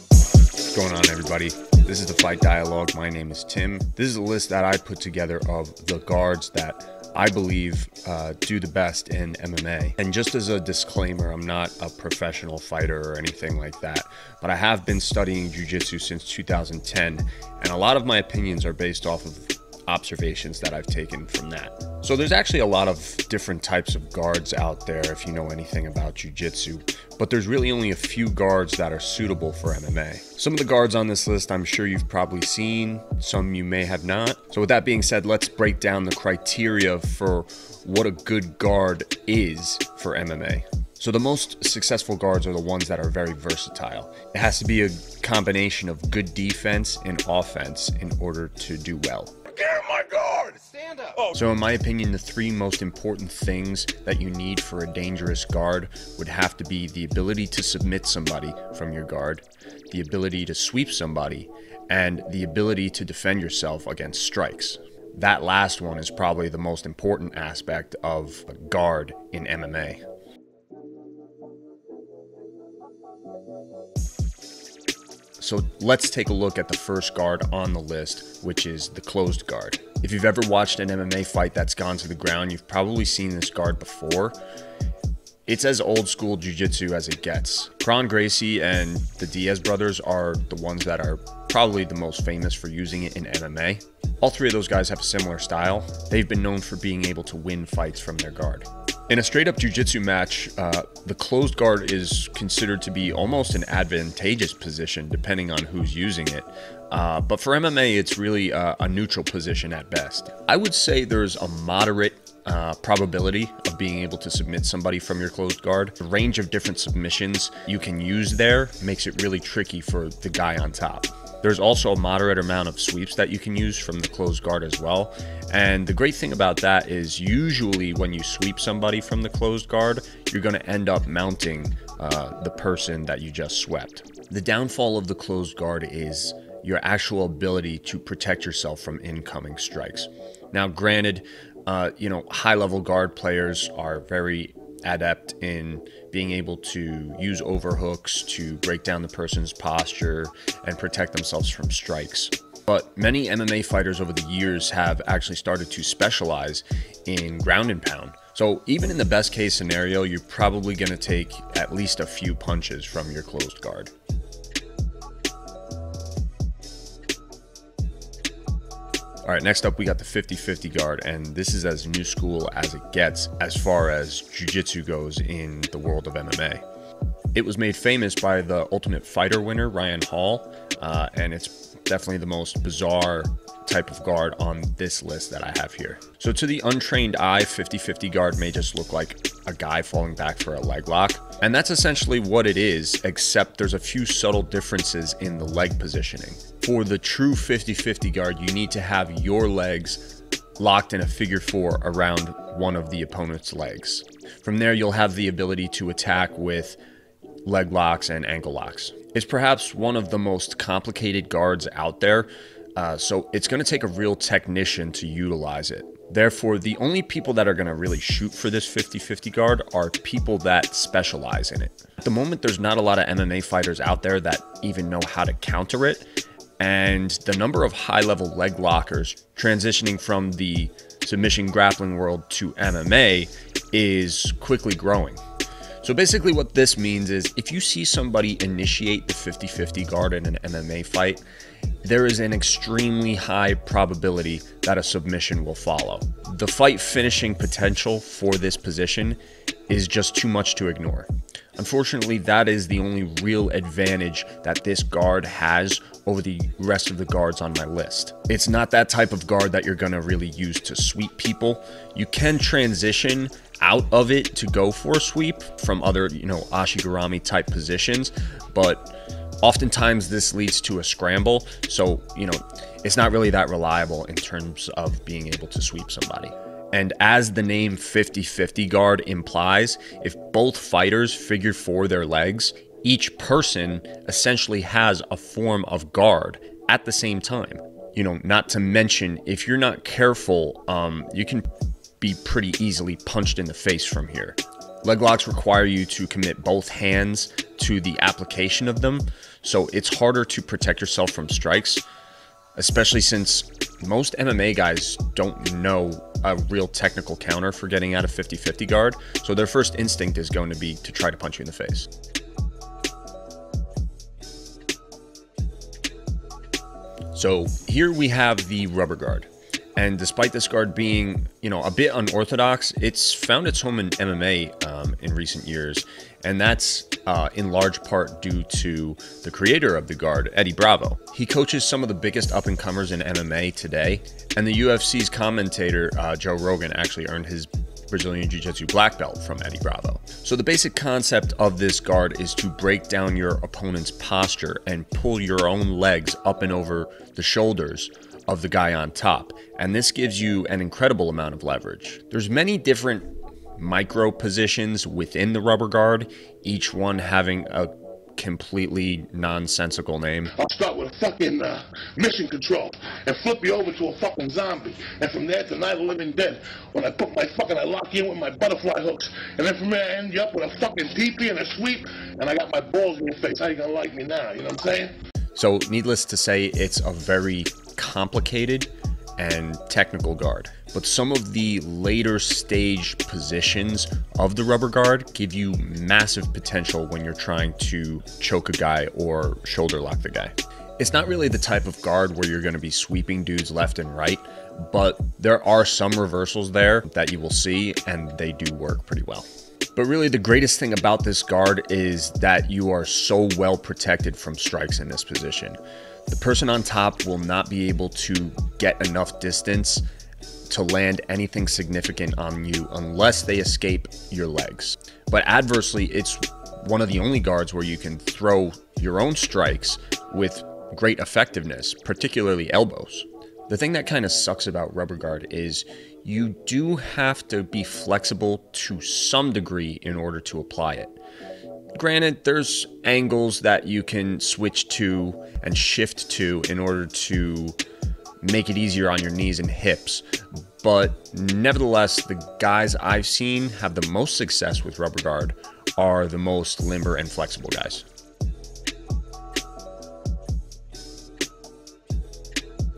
What's going on, everybody? This is the Fight Dialogue. My name is Tim. This is a list that I put together of the guards that I believe uh, do the best in MMA. And just as a disclaimer, I'm not a professional fighter or anything like that, but I have been studying Jiu Jitsu since 2010, and a lot of my opinions are based off of observations that I've taken from that. So there's actually a lot of different types of guards out there if you know anything about jiu-jitsu, but there's really only a few guards that are suitable for MMA. Some of the guards on this list I'm sure you've probably seen, some you may have not. So with that being said, let's break down the criteria for what a good guard is for MMA. So the most successful guards are the ones that are very versatile. It has to be a combination of good defense and offense in order to do well. My guard! Stand up! Oh. So, in my opinion, the three most important things that you need for a dangerous guard would have to be the ability to submit somebody from your guard, the ability to sweep somebody, and the ability to defend yourself against strikes. That last one is probably the most important aspect of a guard in MMA. So let's take a look at the first guard on the list, which is the closed guard. If you've ever watched an MMA fight that's gone to the ground, you've probably seen this guard before. It's as old school jiu-jitsu as it gets. Kron Gracie and the Diaz brothers are the ones that are probably the most famous for using it in MMA. All three of those guys have a similar style. They've been known for being able to win fights from their guard. In a straight up jiu-jitsu match, uh, the closed guard is considered to be almost an advantageous position depending on who's using it. Uh, but for MMA, it's really uh, a neutral position at best. I would say there's a moderate uh, probability of being able to submit somebody from your closed guard. The range of different submissions you can use there makes it really tricky for the guy on top. There's also a moderate amount of sweeps that you can use from the closed guard as well. And the great thing about that is usually when you sweep somebody from the closed guard, you're going to end up mounting uh, the person that you just swept. The downfall of the closed guard is your actual ability to protect yourself from incoming strikes. Now, granted, uh, you know, high level guard players are very adept in being able to use overhooks to break down the person's posture and protect themselves from strikes. But many MMA fighters over the years have actually started to specialize in ground and pound. So even in the best case scenario, you're probably going to take at least a few punches from your closed guard. All right, next up, we got the 50 50 guard, and this is as new school as it gets as far as jiu jitsu goes in the world of MMA. It was made famous by the Ultimate Fighter winner, Ryan Hall, uh, and it's definitely the most bizarre type of guard on this list that I have here. So, to the untrained eye, 50 50 guard may just look like a guy falling back for a leg lock. And that's essentially what it is, except there's a few subtle differences in the leg positioning. For the true 50 50 guard, you need to have your legs locked in a figure four around one of the opponent's legs. From there, you'll have the ability to attack with leg locks and ankle locks. It's perhaps one of the most complicated guards out there, uh, so it's going to take a real technician to utilize it. Therefore, the only people that are going to really shoot for this 50 50 guard are people that specialize in it. At the moment, there's not a lot of MMA fighters out there that even know how to counter it. And the number of high level leg lockers transitioning from the submission grappling world to MMA is quickly growing. So basically, what this means is if you see somebody initiate the 50 50 guard in an MMA fight, there is an extremely high probability that a submission will follow. The fight finishing potential for this position is just too much to ignore. Unfortunately, that is the only real advantage that this guard has over the rest of the guards on my list. It's not that type of guard that you're to really use to sweep people. You can transition out of it to go for a sweep from other, you know, Ashigarami type positions, but oftentimes this leads to a scramble. So, you know, it's not really that reliable in terms of being able to sweep somebody. And as the name 50 50 guard implies, if both fighters figure for their legs, each person essentially has a form of guard at the same time. You know, not to mention, if you're not careful, um, you can be pretty easily punched in the face from here. Leg locks require you to commit both hands to the application of them, so it's harder to protect yourself from strikes, especially since most MMA guys don't know a real technical counter for getting out of 50 50 guard, so their first instinct is going to be to try to punch you in the face. So here we have the rubber guard. And despite this guard being, you know, a bit unorthodox, it's found its home in MMA um, in recent years, and that's uh, in large part due to the creator of the guard, Eddie Bravo. He coaches some of the biggest up and comers in MMA today, and the UFC's commentator uh, Joe Rogan actually earned his Brazilian Jiu Jitsu black belt from Eddie Bravo. So, the basic concept of this guard is to break down your opponent's posture and pull your own legs up and over the shoulders of the guy on top. And this gives you an incredible amount of leverage. There's many different micro positions within the rubber guard, each one having a completely nonsensical name. I'll start with a fucking uh, mission control and flip you over to a fucking zombie. And from there to Night of Living Dead, when I put my fucking, I lock you in with my butterfly hooks. And then from there I end you up with a fucking teepee and a sweep, and I got my balls in your face. How you gonna like me now? You know what I'm saying? So, needless to say, it's a very complicated and technical guard. But some of the later stage positions of the rubber guard give you massive potential when you're trying to choke a guy or shoulder lock the guy. It's not really the type of guard where you're going to be sweeping dudes left and right, but there are some reversals there that you will see, and they do work pretty well. But really, the greatest thing about this guard is that you are so well protected from strikes in this position. The person on top will not be able to get enough distance to land anything significant on you unless they escape your legs. But adversely, it's one of the only guards where you can throw your own strikes with great effectiveness, particularly elbows. The thing that kind of sucks about rubber guard is you do have to be flexible to some degree in order to apply it. Granted, there's angles that you can switch to and shift to in order to make it easier on your knees and hips. But nevertheless, the guys I've seen have the most success with rubber guard are the most limber and flexible guys.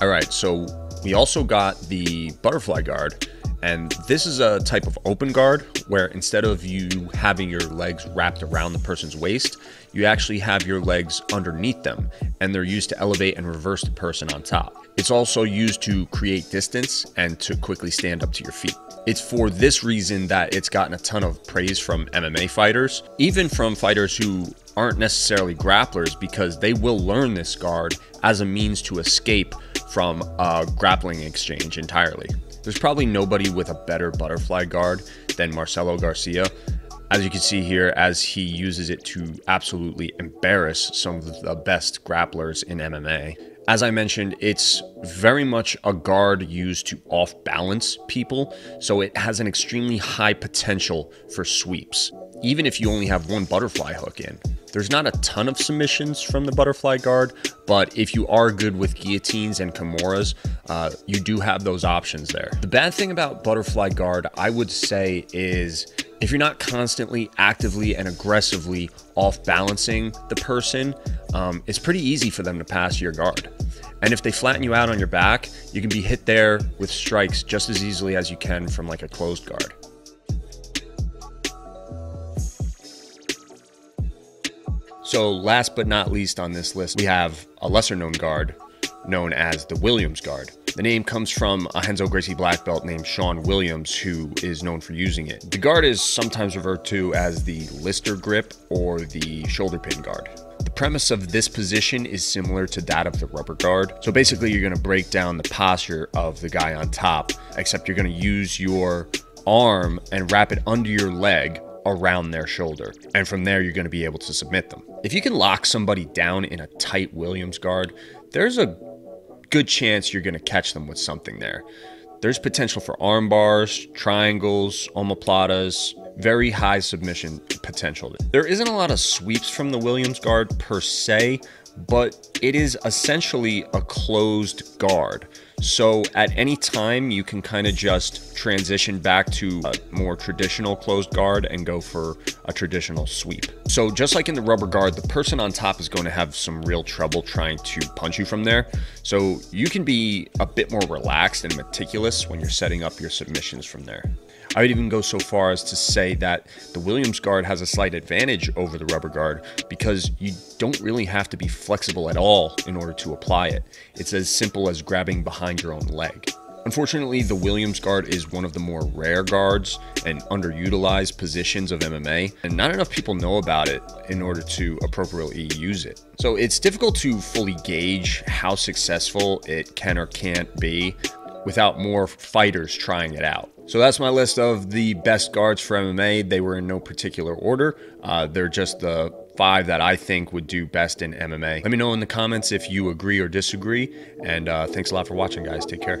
All right, so we also got the butterfly guard, and this is a type of open guard where instead of you having your legs wrapped around the person's waist, you actually have your legs underneath them and they're used to elevate and reverse the person on top. It's also used to create distance and to quickly stand up to your feet. It's for this reason that it's gotten a ton of praise from MMA fighters, even from fighters who aren't necessarily grapplers because they will learn this guard as a means to escape from a grappling exchange entirely. There's probably nobody with a better butterfly guard than Marcelo Garcia. As you can see here, as he uses it to absolutely embarrass some of the best grapplers in MMA. As I mentioned, it's very much a guard used to off balance people, so it has an extremely high potential for sweeps, even if you only have one butterfly hook in. There's not a ton of submissions from the butterfly guard, but if you are good with guillotines and kimuras, uh, you do have those options there. The bad thing about butterfly guard, I would say, is if you're not constantly, actively, and aggressively off balancing the person, um, it's pretty easy for them to pass your guard. And if they flatten you out on your back, you can be hit there with strikes just as easily as you can from like a closed guard. So, last but not least on this list, we have a lesser known guard known as the Williams guard. The name comes from a Renzo Gracie black belt named Shawn Williams, who is known for using it. The guard is sometimes referred to as the Lister grip or the shoulder pin guard. The premise of this position is similar to that of the rubber guard. So basically, you're going to break down the posture of the guy on top, except you're going to use your arm and wrap it under your leg around their shoulder. And from there, you're going to be able to submit them. If you can lock somebody down in a tight Williams guard, there's a good chance you're going to catch them with something there. There's potential for arm bars, triangles, omoplatas, very high submission potential. There isn't a lot of sweeps from the Williams guard per se, but it is essentially a closed guard. So at any time, you can kind of just transition back to a more traditional closed guard and go for a traditional sweep. So just like in the rubber guard, the person on top is going to have some real trouble trying to punch you from there. So you can be a bit more relaxed and meticulous when you're setting up your submissions from there. I would even go so far as to say that the Williams guard has a slight advantage over the rubber guard because you don't really have to be flexible at all in order to apply it. It's as simple as grabbing behind your own leg. Unfortunately, the Williams guard is one of the more rare guards and underutilized positions of MMA, and not enough people know about it in order to appropriately use it. So it's difficult to fully gauge how successful it can or can't be without more fighters trying it out. So that's my list of the best guards for MMA. They were in no particular order. Uh, they're just the five that I think would do best in MMA. Let me know in the comments if you agree or disagree. And uh, thanks a lot for watching, guys. Take care.